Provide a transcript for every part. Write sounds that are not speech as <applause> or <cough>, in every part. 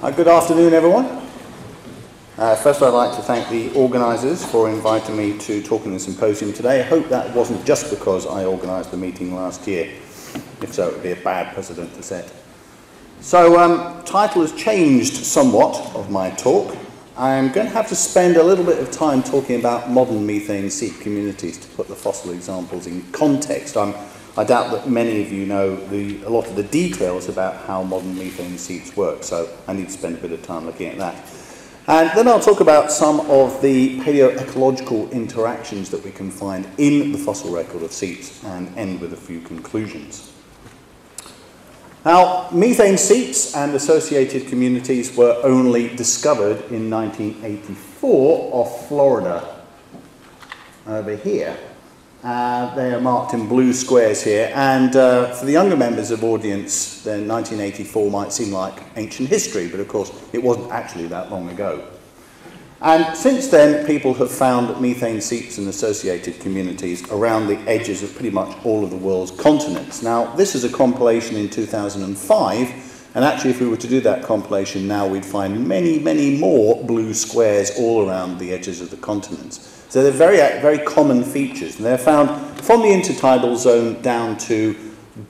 Uh, good afternoon, everyone. Uh, first, I'd like to thank the organisers for inviting me to talk in the symposium today. I hope that wasn't just because I organised the meeting last year. If so, it would be a bad precedent to set. So, um, title has changed somewhat of my talk. I'm going to have to spend a little bit of time talking about modern methane seep communities to put the fossil examples in context. I'm I doubt that many of you know the, a lot of the details about how modern methane seeps work, so I need to spend a bit of time looking at that. And then I'll talk about some of the paleoecological interactions that we can find in the fossil record of seeps and end with a few conclusions. Now, methane seeps and associated communities were only discovered in 1984 off Florida over here. Uh, they are marked in blue squares here. And uh, for the younger members of audience, then 1984 might seem like ancient history, but of course it wasn't actually that long ago. And since then, people have found methane seeps in associated communities around the edges of pretty much all of the world's continents. Now, this is a compilation in 2005 and actually if we were to do that compilation now, we'd find many, many more blue squares all around the edges of the continents. So they're very, very common features, and they're found from the intertidal zone down to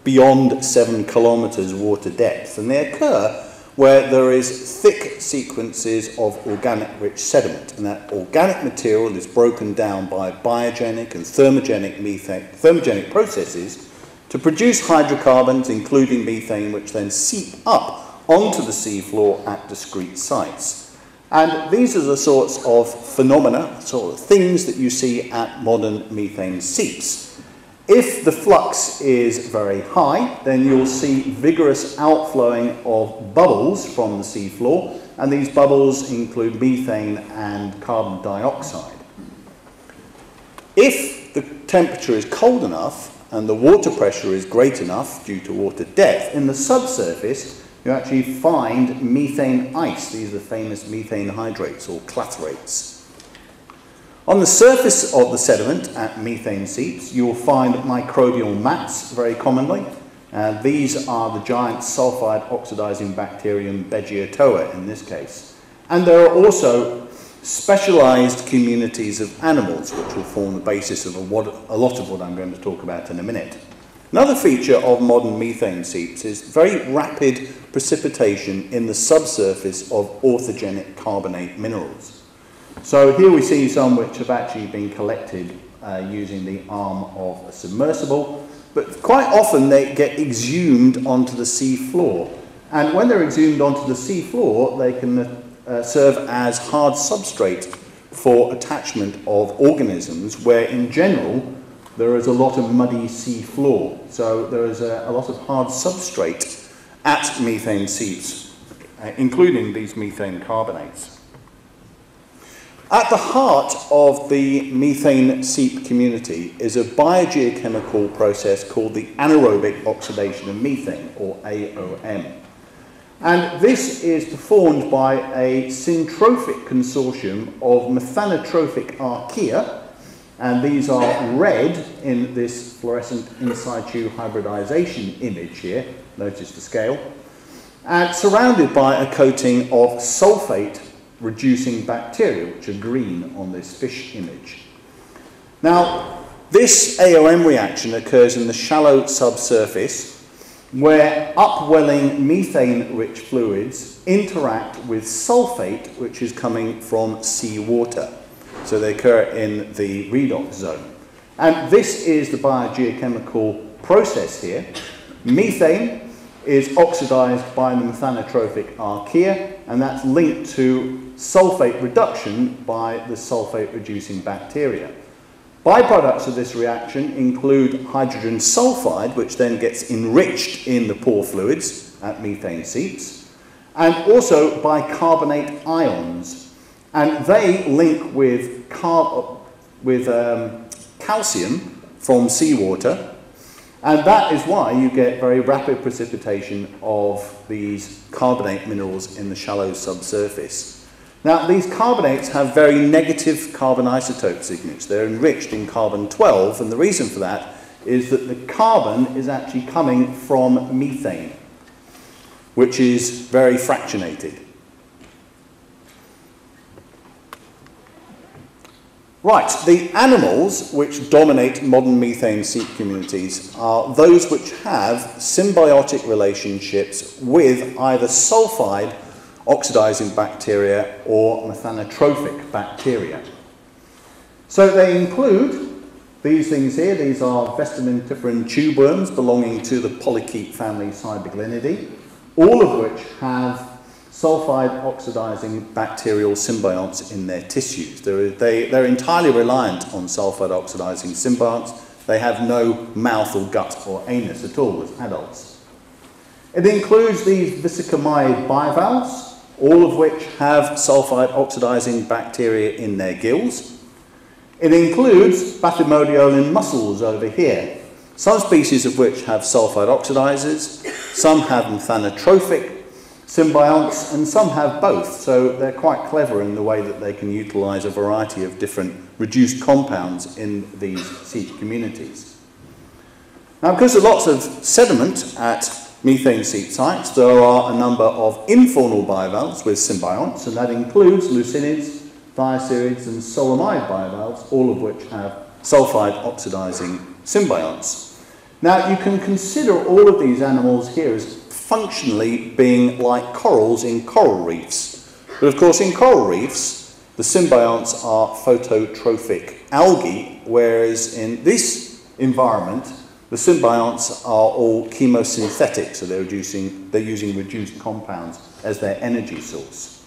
beyond seven kilometers water depth, and they occur where there is thick sequences of organic rich sediment, and that organic material is broken down by biogenic and thermogenic methane, thermogenic processes to produce hydrocarbons, including methane, which then seep up onto the seafloor at discrete sites. And these are the sorts of phenomena, sort of things that you see at modern methane seeps. If the flux is very high, then you'll see vigorous outflowing of bubbles from the seafloor, and these bubbles include methane and carbon dioxide. If the temperature is cold enough and the water pressure is great enough due to water depth, in the subsurface, you actually find methane ice. These are the famous methane hydrates or clathrates. On the surface of the sediment at methane seeps, you will find microbial mats very commonly. Uh, these are the giant sulfide oxidizing bacterium Beggiatoa in this case. And there are also specialized communities of animals which will form the basis of a, what, a lot of what I'm going to talk about in a minute. Another feature of modern methane seeps is very rapid precipitation in the subsurface of authigenic carbonate minerals. So here we see some which have actually been collected uh, using the arm of a submersible, but quite often they get exhumed onto the sea floor. And when they're exhumed onto the sea floor, they can uh, serve as hard substrate for attachment of organisms, where in general there is a lot of muddy sea floor. So there is a, a lot of hard substrate at methane seeps, uh, including these methane carbonates. At the heart of the methane seep community is a biogeochemical process called the anaerobic oxidation of methane, or AOM. And this is performed by a syntrophic consortium of methanotrophic archaea, and these are red in this fluorescent in situ hybridization image here. Notice the scale. And surrounded by a coating of sulfate reducing bacteria, which are green on this fish image. Now, this AOM reaction occurs in the shallow subsurface where upwelling methane-rich fluids interact with sulfate, which is coming from seawater. So they occur in the redox zone. And this is the biogeochemical process here. Methane is oxidized by the methanotrophic archaea, and that's linked to sulfate reduction by the sulfate reducing bacteria. Byproducts of this reaction include hydrogen sulfide, which then gets enriched in the pore fluids at methane seeps, and also bicarbonate ions, and they link with, with um, calcium from seawater, and that is why you get very rapid precipitation of these carbonate minerals in the shallow subsurface. Now, these carbonates have very negative carbon isotope signatures. They're enriched in carbon-12, and the reason for that is that the carbon is actually coming from methane, which is very fractionated. Right, the animals which dominate modern methane seep communities are those which have symbiotic relationships with either sulfide oxidizing bacteria or methanotrophic bacteria. So they include these things here. These are vestimentiferan tube worms belonging to the polychaete family Siboglinidae, all of which have sulfide oxidizing bacterial symbionts in their tissues. They're, they, they're entirely reliant on sulfide oxidizing symbionts. They have no mouth or gut or anus at all as adults. It includes these vesicomyid bivalves, all of which have sulfide oxidizing bacteria in their gills. It includes Bathymodiolin mussels over here, some species of which have sulfide oxidizers, some have methanotrophic symbionts, and some have both. So they're quite clever in the way that they can utilize a variety of different reduced compounds in these seep communities. Now, because there's lots of sediment at methane seep sites, there are a number of infaunal bivalves with symbionts, and that includes lucinids, thyasirids, and solemyid bivalves, all of which have sulfide oxidizing symbionts. Now, you can consider all of these animals here as functionally being like corals in coral reefs. But of course, in coral reefs, the symbionts are phototrophic algae, whereas in this environment, the symbionts are all chemosynthetic, so they're, reducing, they're using reduced compounds as their energy source.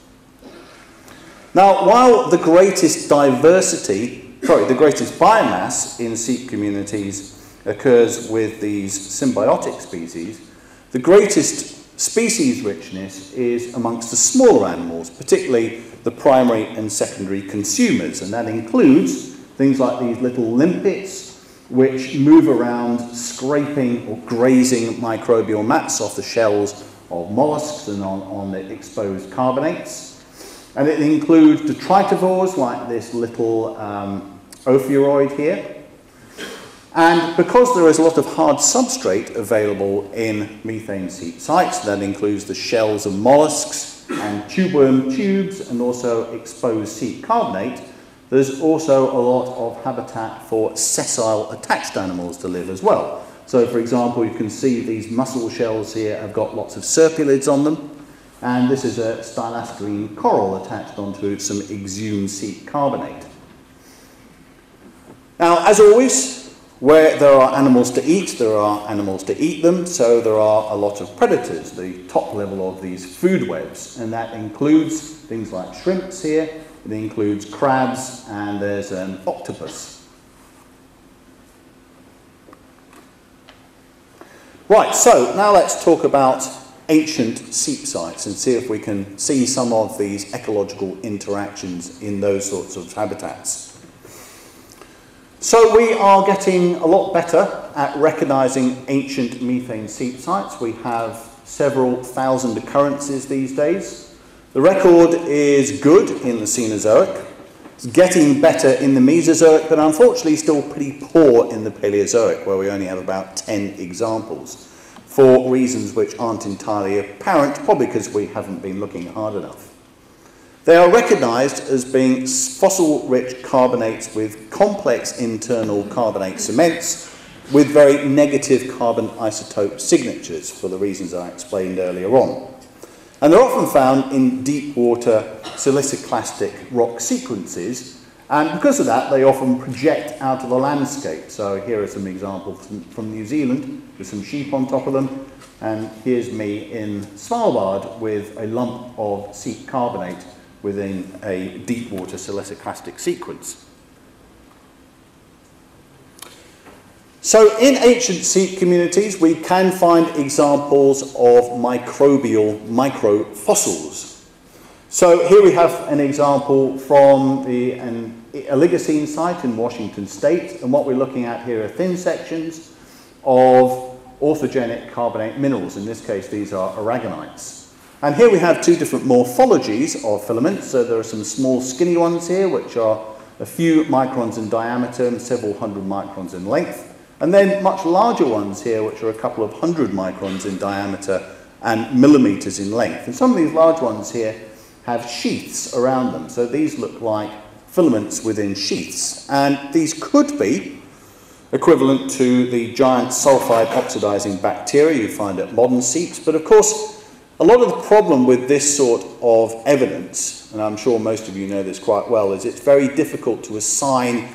Now, while the greatest diversity, sorry, the greatest biomass in seep communities occurs with these symbiotic species, the greatest species richness is amongst the smaller animals, particularly the primary and secondary consumers, and that includes things like these little limpets, which move around scraping or grazing microbial mats off the shells of mollusks and on, on the exposed carbonates. And it includes detritivores like this little um, here, and because there is a lot of hard substrate available in methane seep sites, that includes the shells of mollusks and tubeworm tubes and also exposed seep carbonate, there's also a lot of habitat for sessile attached animals to live as well. So for example, you can see these mussel shells here have got lots of serpulids on them, and this is a stylasterine coral attached onto some exhumed seep carbonate. Now, as always, where there are animals to eat, there are animals to eat them, so there are a lot of predators, the top level of these food webs, and that includes things like shrimps here, it includes crabs, and there's an octopus. Right, so now let's talk about ancient seep sites and see if we can see some of these ecological interactions in those sorts of habitats. So we are getting a lot better at recognising ancient methane seep sites. We have several thousand occurrences these days. The record is good in the Cenozoic. It's getting better in the Mesozoic, but unfortunately still pretty poor in the Paleozoic, where we only have about 10 examples, for reasons which aren't entirely apparent, probably because we haven't been looking hard enough. They are recognized as being fossil-rich carbonates with complex internal carbonate cements with very negative carbon isotope signatures for the reasons I explained earlier on. And they're often found in deep water siliciclastic rock sequences and because of that, they often project out of the landscape. So here are some examples from, New Zealand with some sheep on top of them. And here's me in Svalbard with a lump of seep carbonate within a deep water siliciclastic sequence. So in ancient seep communities, we can find examples of microbial microfossils. So here we have an example from the an Oligocene site in Washington state, and what we're looking at here are thin sections of authigenic carbonate minerals. In this case, these are aragonites. And here we have two different morphologies of filaments. So there are some small skinny ones here, which are a few microns in diameter and several hundred microns in length. And then much larger ones here, which are a couple of hundred microns in diameter and millimeters in length. And some of these large ones here have sheaths around them. So these look like filaments within sheaths. And these could be equivalent to the giant sulfide oxidizing bacteria you find at modern seeps. But of course, a lot of the problem with this sort of evidence, and I'm sure most of you know this quite well, is it's very difficult to assign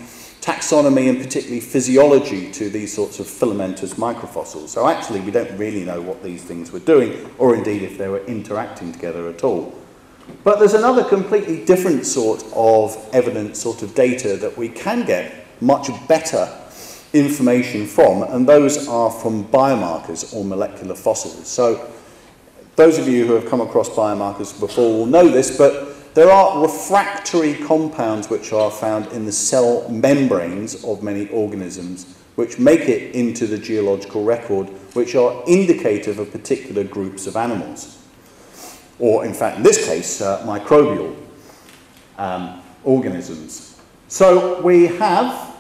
taxonomy and particularly physiology to these sorts of filamentous microfossils. So actually we don't really know what these things were doing or indeed if they were interacting together at all. But there's another completely different sort of evidence, sort of data that we can get much better information from, and those are from biomarkers or molecular fossils. So those of you who have come across biomarkers before will know this, but there are refractory compounds which are found in the cell membranes of many organisms which make it into the geological record, which are indicative of particular groups of animals. Or, in fact, in this case, uh, microbial um, organisms. So we have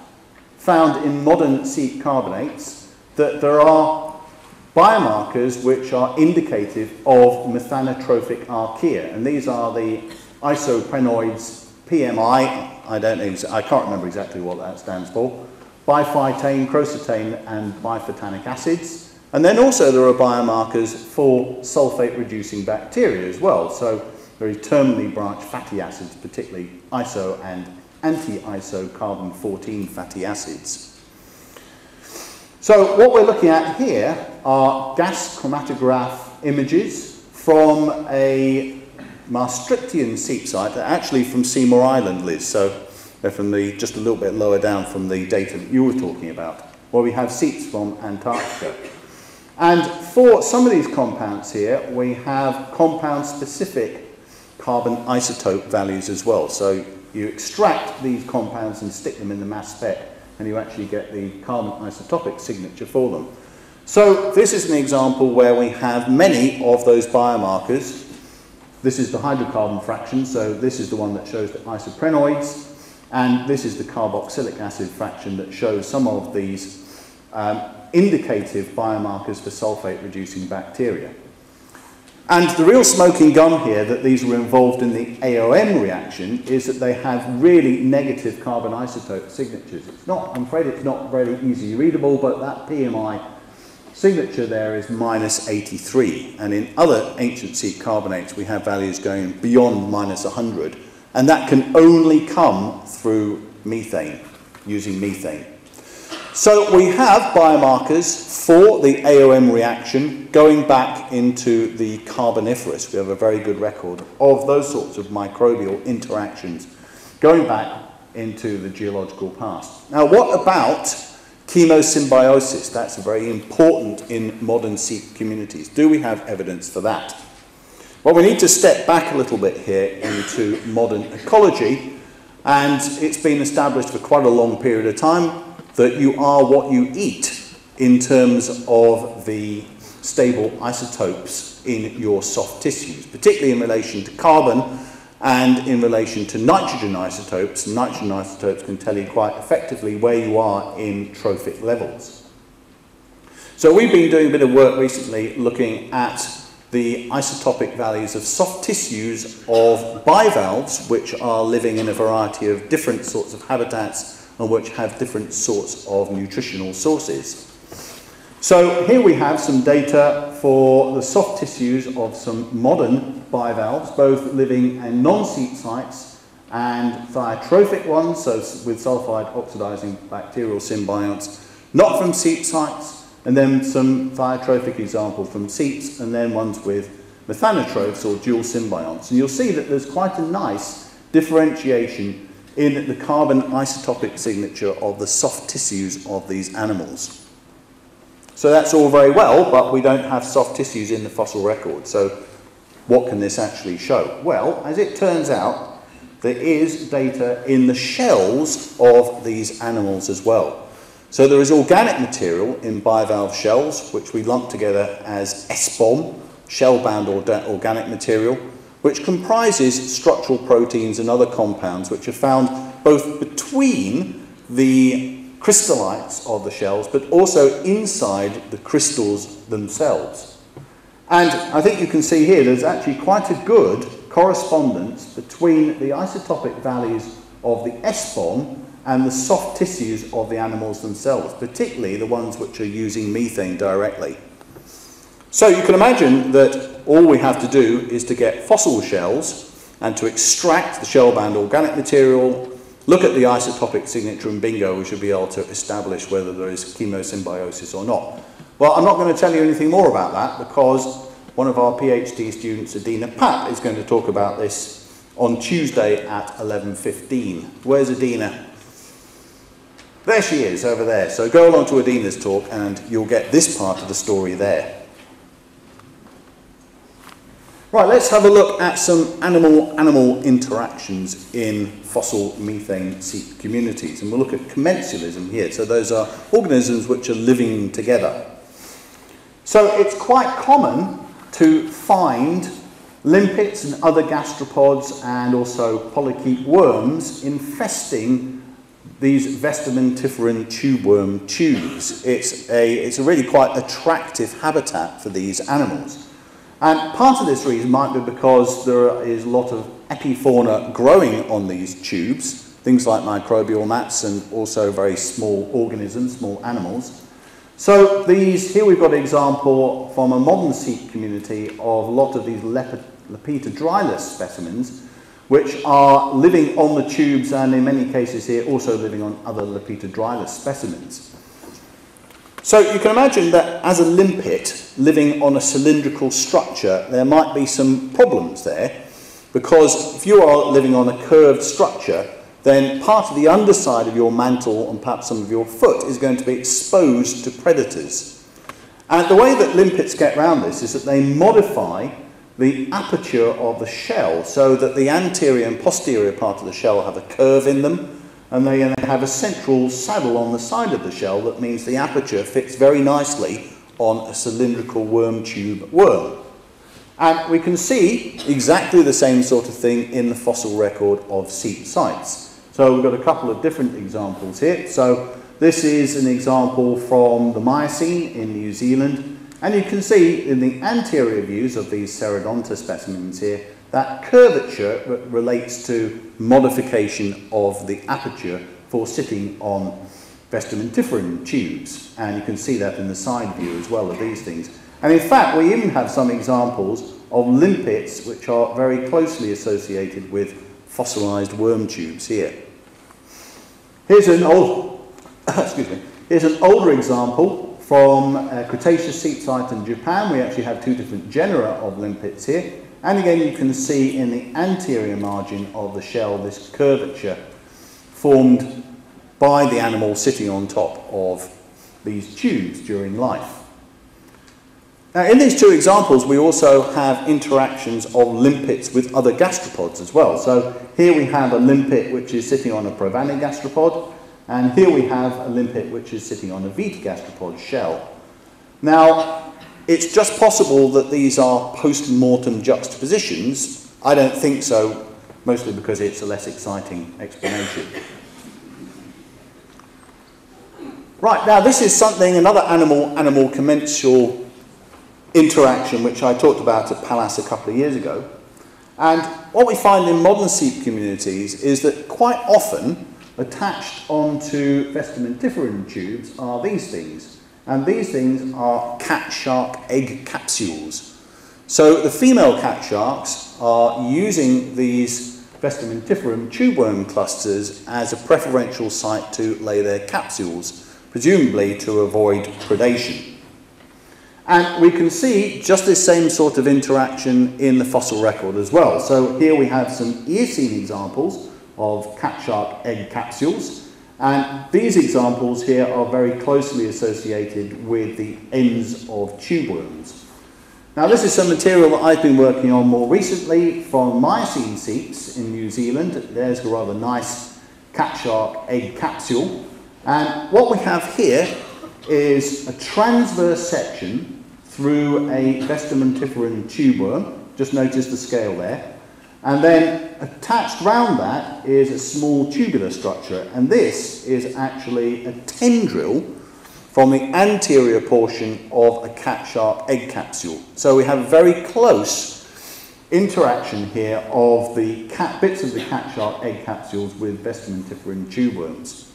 found in modern seep carbonates that there are biomarkers which are indicative of methanotrophic archaea, and these are the isoprenoids, PMI, I don't know, I can't remember exactly what that stands for, biphytane, crocetane, and biphytanic acids. And then also there are biomarkers for sulfate-reducing bacteria as well. So very terminally branched fatty acids, particularly iso and anteiso carbon 14 fatty acids. So what we're looking at here are gas chromatograph images from a Maastrichtian seep site, actually from Seymour Island, Liz, so they're from the, just a little bit lower down from the data that you were talking about, where we have seeps from Antarctica. And for some of these compounds here, we have compound-specific carbon isotope values as well. So you extract these compounds and stick them in the mass spec, and you actually get the carbon isotopic signature for them. So this is an example where we have many of those biomarkers this is the hydrocarbon fraction, so this is the one that shows the isoprenoids, and this is the carboxylic acid fraction that shows some of these um, indicative biomarkers for sulfate-reducing bacteria. And the real smoking gun here that these were involved in the AOM reaction is that they have really negative carbon isotope signatures. It's not, I'm afraid it's not very easily readable, but that PMI signature there is minus 83. And in other ancient sea carbonates, we have values going beyond minus 100. And that can only come through methane, using methane. So we have biomarkers for the AOM reaction going back into the Carboniferous. We have a very good record of those sorts of microbial interactions going back into the geological past. Now, what about Chemosymbiosis, that's very important in modern seep communities. Do we have evidence for that? Well, we need to step back a little bit here into modern ecology, and it's been established for quite a long period of time that you are what you eat in terms of the stable isotopes in your soft tissues, particularly in relation to carbon and in relation to nitrogen isotopes, nitrogen isotopes can tell you quite effectively where you are in trophic levels. So we've been doing a bit of work recently looking at the isotopic values of soft tissues of bivalves, which are living in a variety of different sorts of habitats and which have different sorts of nutritional sources. So here we have some data for the soft tissues of some modern bivalves, both living and non-seep sites and thiotrophic ones, so with sulfide oxidizing bacterial symbionts, not from seep sites, and then some thiotrophic example from seeps, and then ones with methanotrophs or dual symbionts. And you'll see that there's quite a nice differentiation in the carbon isotopic signature of the soft tissues of these animals. So that's all very well, but we don't have soft tissues in the fossil record. So what can this actually show? Well, as it turns out, there is data in the shells of these animals as well. So there is organic material in bivalve shells, which we lump together as SBOM, shell-bound organic material, which comprises structural proteins and other compounds which are found both between the crystallites of the shells, but also inside the crystals themselves. And I think you can see here there's actually quite a good correspondence between the isotopic values of the SBOM and the soft tissues of the animals themselves, particularly the ones which are using methane directly. So you can imagine that all we have to do is to get fossil shells and to extract the shell-bound organic material, look at the isotopic signature and bingo, we should be able to establish whether there is chemosymbiosis or not. Well, I'm not going to tell you anything more about that because one of our PhD students, Adina Papp, is going to talk about this on Tuesday at 11.15. Where's Adina? There she is, over there. So go along to Adina's talk and you'll get this part of the story there. Right, let's have a look at some animal-animal interactions in fossil methane communities. And we'll look at commensalism here. So those are organisms which are living together. So it's quite common to find limpets and other gastropods and also polychaete worms infesting these vestimentiferan tube worm tubes. It's a, it's a really quite attractive habitat for these animals. And part of this reason might be because there is a lot of epifauna growing on these tubes, things like microbial mats and also very small organisms, small animals. So these, here we've got an example from a modern seep community of a lot of these Lepetodrilus specimens, which are living on the tubes and in many cases here also living on other Lepetodrilus specimens. So you can imagine that as a limpet living on a cylindrical structure, there might be some problems there because if you are living on a curved structure, then part of the underside of your mantle and perhaps some of your foot is going to be exposed to predators. And the way that limpets get around this is that they modify the aperture of the shell so that the anterior and posterior part of the shell have a curve in them and they uh, have a central saddle on the side of the shell that means the aperture fits very nicely on a cylindrical worm tube worm. And we can see exactly the same sort of thing in the fossil record of seep sites. So we've got a couple of different examples here. So this is an example from the Miocene in New Zealand. And you can see in the anterior views of these Serradonta specimens here that curvature relates to modification of the aperture for sitting on vestimentiferan tubes. And you can see that in the side view as well of these things. And in fact, we even have some examples of limpets which are very closely associated with fossilized worm tubes here. Here's an old, <coughs> excuse me, here's an older example from a Cretaceous seep site in Japan. We actually have two different genera of limpets here. And again, you can see in the anterior margin of the shell this curvature formed by the animal sitting on top of these tubes during life. Now, in these two examples, we also have interactions of limpets with other gastropods as well. So here we have a limpet which is sitting on a Provanna gastropod, and here we have a limpet which is sitting on a Vita gastropod shell. Now, it's just possible that these are post-mortem juxtapositions. I don't think so, mostly because it's a less exciting explanation. Right, now this is something, another animal-animal commensal interaction which I talked about at Pallas a couple of years ago. And what we find in modern seep communities is that quite often attached onto vestimentiferan tubes are these things. And these things are cat shark egg capsules. So the female cat sharks are using these vestimentiferan tubeworm clusters as a preferential site to lay their capsules, presumably to avoid predation. And we can see just this same sort of interaction in the fossil record as well. So here we have some Eocene examples of cat shark egg capsules. And these examples here are very closely associated with the ends of tube worms. Now this is some material that I've been working on more recently from Miocene seeps in New Zealand. There's a rather nice cat shark egg capsule. And what we have here is a transverse section through a vestimentiferan tube worm. Just notice the scale there. And then attached round that is a small tubular structure, and this is actually a tendril from the anterior portion of a cat shark egg capsule. So we have a very close interaction here of the cat, bits of the cat shark egg capsules with vestimentiferan tube worms.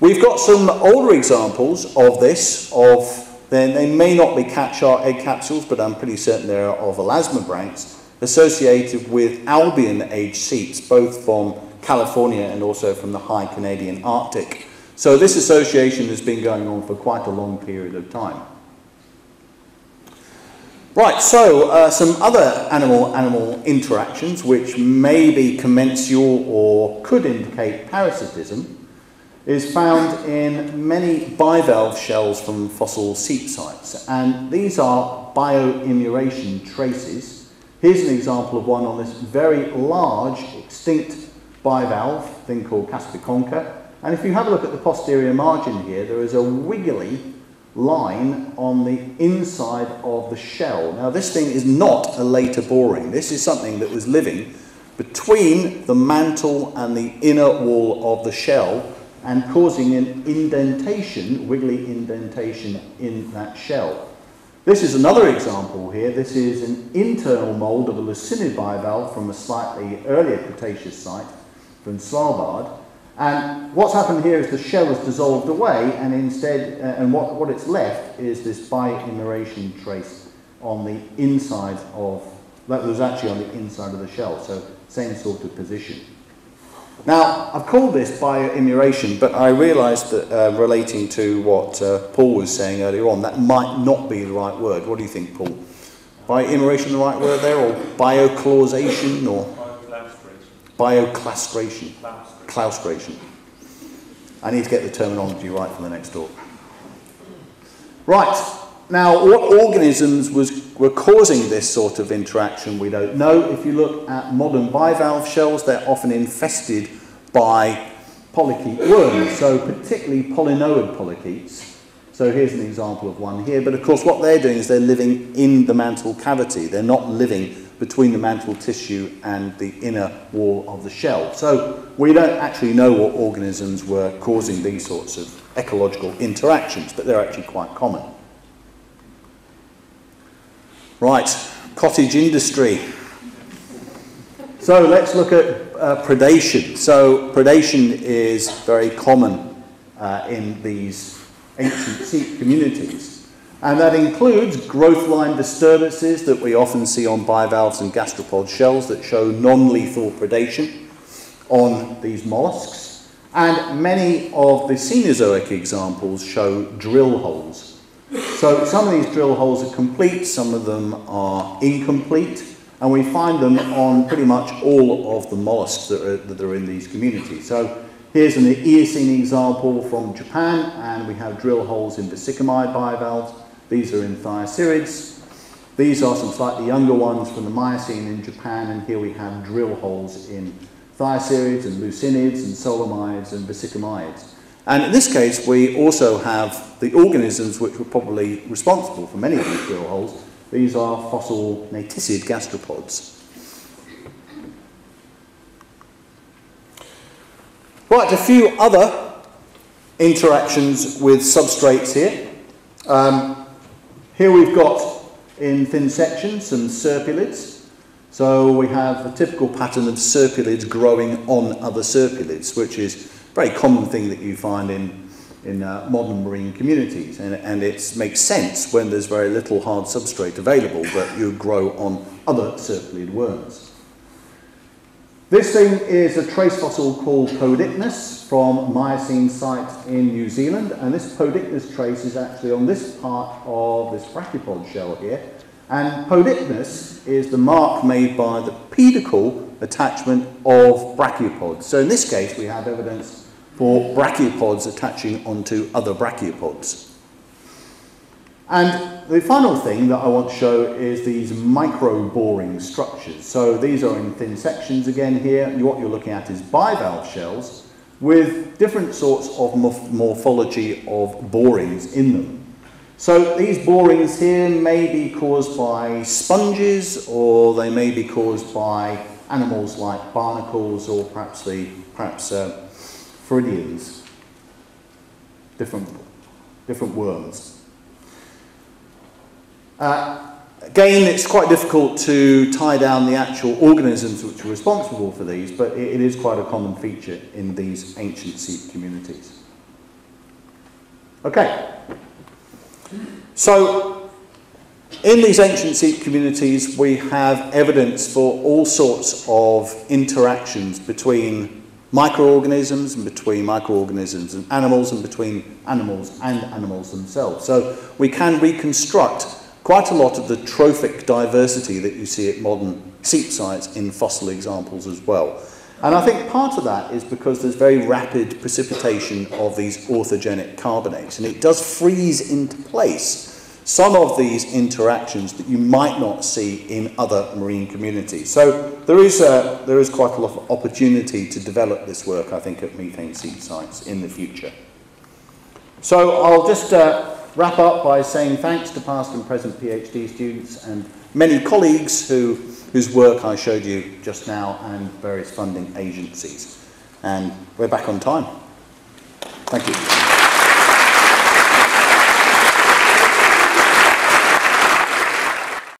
We've got some older examples of this, of then they may not be cat shark egg capsules, but I'm pretty certain they're of elasmobranchs associated with Albian age seeps, both from California and also from the high Canadian Arctic. So this association has been going on for quite a long period of time. Right, so uh, some other animal-animal interactions which may be commensal or could indicate parasitism is found in many bivalve shells from fossil seep sites. And these are bioimmuration traces. Here's an example of one on this very large extinct bivalve, thing called Caspiconcha. And if you have a look at the posterior margin here, there is a wiggly line on the inside of the shell. Now this thing is not a later boring. This is something that was living between the mantle and the inner wall of the shell and causing an indentation, wiggly indentation in that shell. This is another example here. This is an internal mould of a Lucinid bivalve from a slightly earlier Cretaceous site from Svalbard. And what's happened here is the shell has dissolved away, and instead, uh, and what, what it's left is this bioimmuration trace on the inside of, that was actually on the inside of the shell, so same sort of position. Now, I've called this bioimmuration, but I realised that uh, relating to what uh, Paul was saying earlier on, that might not be the right word. What do you think, Paul? Bioimmuration the right word there, or bioclausation, or bioclastration? Claustration. I need to get the terminology right for the next talk. Right, now what organisms was, were causing this sort of interaction we don't know. If you look at modern bivalve shells, they're often infested by polychaete worms, so particularly polynoid polychaetes. So here's an example of one here, but of course what they're doing is they're living in the mantle cavity. They're not living between the mantle tissue and the inner wall of the shell. So we don't actually know what organisms were causing these sorts of ecological interactions, but they're actually quite common. Right, cottage industry. So let's look at uh, predation. So predation is very common uh, in these ancient seep communities. And that includes growth line disturbances that we often see on bivalves and gastropod shells that show non-lethal predation on these mollusks. And many of the Cenozoic examples show drill holes. So some of these drill holes are complete, some of them are incomplete, and we find them on pretty much all of the mollusks that are, that are in these communities. So here's an Eocene example from Japan, and we have drill holes in vesicomyid bivalves. These are in Thyasirids. These are some slightly younger ones from the Miocene in Japan, and here we have drill holes in Thyasirids and Lucinids and Solemyids and Vesicomyids. And in this case, we also have the organisms which were probably responsible for many of these drill holes. These are fossil naticid gastropods. Right, a few other interactions with substrates here. Um, here we've got in thin sections some serpulids. So we have a typical pattern of serpulids growing on other serpulids, which is very common thing that you find in, in uh, modern marine communities. And, and it makes sense when there's very little hard substrate available that you grow on other serpulid worms. This thing is a trace fossil called Podichnus from Miocene site in New Zealand, and this Podichnus trace is actually on this part of this brachipod shell here. And Podichnus is the mark made by the pedicle attachment of brachiopods. So in this case, we have evidence for brachiopods attaching onto other brachiopods. And the final thing that I want to show is these micro-boring structures. So these are in thin sections again here. What you're looking at is bivalve shells with different sorts of morphology of borings in them. So these borings here may be caused by sponges or they may be caused by animals like barnacles or perhaps the perhaps uh, different, different worms. Uh, Again, it's quite difficult to tie down the actual organisms which are responsible for these, but it, it is quite a common feature in these ancient seep communities. Okay. So, in these ancient seep communities, we have evidence for all sorts of interactions between microorganisms and between microorganisms and animals and between animals and animals themselves. So we can reconstruct quite a lot of the trophic diversity that you see at modern seep sites in fossil examples as well. And I think part of that is because there's very rapid precipitation of these authigenic carbonates, and it does freeze into place some of these interactions that you might not see in other marine communities. So there is, a, there is quite a lot of opportunity to develop this work, I think, at methane seep sites in the future. So I'll just uh, wrap up by saying thanks to past and present PhD students and many colleagues who, whose work I showed you just now and various funding agencies. And we're back on time. Thank you.